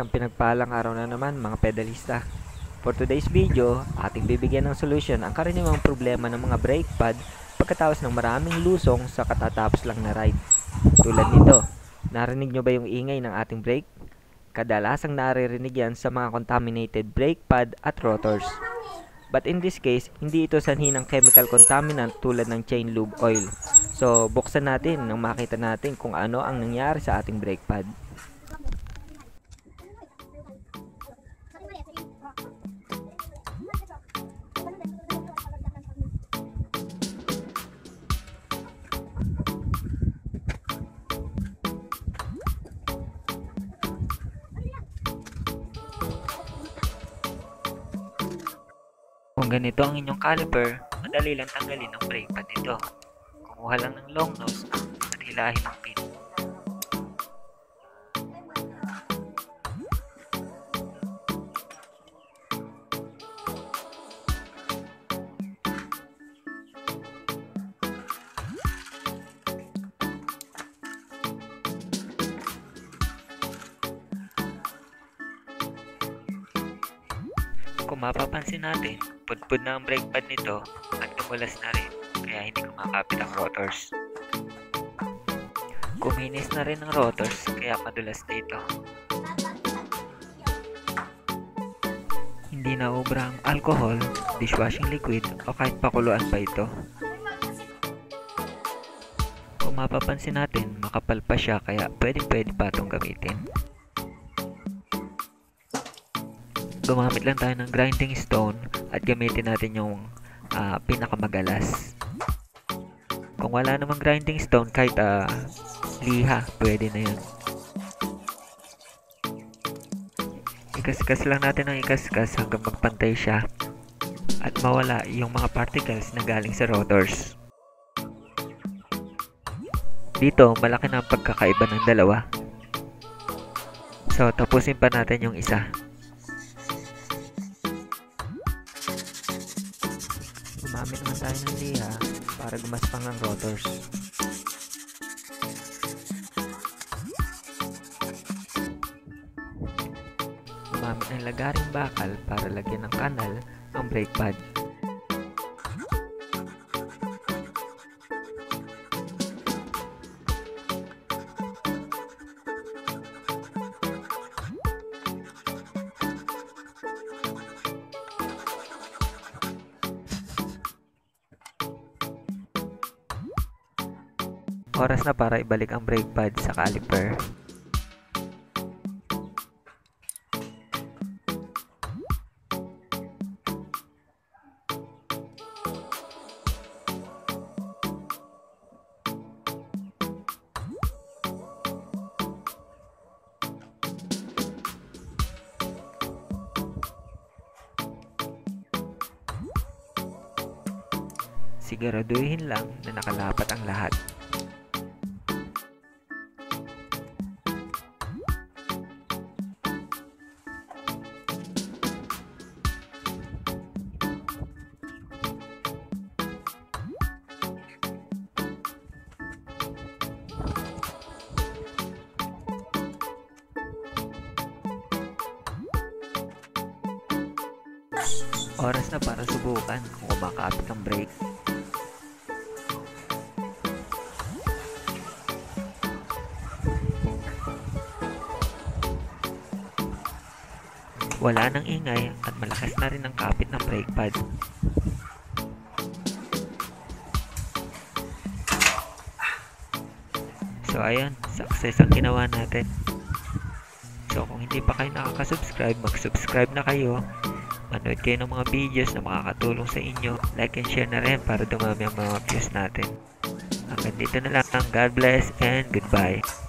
Isang pinagpalang araw na naman mga pedalista. For today's video, ating bibigyan ng solusyon ang karaniwang problema ng mga brake pad pagkatapos ng maraming lusong sa katatapos lang na ride. Tulad nito, narinig nyo ba yung ingay ng ating brake? Kadalasang naririnig yan sa mga contaminated brake pad at rotors. But in this case, hindi ito sanhi ng chemical contaminant tulad ng chain lube oil. So, buksan natin nang makita natin kung ano ang nangyari sa ating brake pad. Ganito ang inyong caliper, madali lang tanggalin ang brake pad nito. Kumuha lang ng long nose at hilahin ang pin. Kung mapapansin natin, pudpud na ang brake pad nito at tumulas na rin kaya hindi kumakapit ang rotors. Kuminis na rin ang rotors kaya madulas dito. Hindi na ubra ang alcohol, dishwashing liquid o kahit pakuluan pa ito. Kung mapapansin natin, makapal pa siya kaya pwedeng pwede pa itong gamitin. Gumamit lang tayo ng grinding stone at gamitin natin yung uh, pinakamagalas. Kung wala namang grinding stone, kahit uh, liha, pwede na yun. Ikaskas lang natin ang ikaskas hanggang magpantay siya at mawala yung mga particles na galing sa rotors. Dito, malaki na ang pagkakaiba ng dalawa. So, tapusin pa natin yung isa. Gumamit naman tayo ng liha para gumaspang ang rotors. Gumamit ng lagaring bakal para lagyan ng kanal ang brake pad. Oras na para ibalik ang brake pad sa caliper. Siguraduhin lang na nakalapat ang lahat. Oras na para subukan kung kumakapit ang brake. Wala nang ingay at malakas na rin ang kapit ng brake pad. So ayun, success ang ginawa natin. So kung hindi pa kayo nakaka-subscribe, mag-subscribe na kayo manood kayo ng mga videos na makakatulong sa inyo. Like and share na rin para dumami ang mga views natin. Hanggang dito na lang. God bless and goodbye.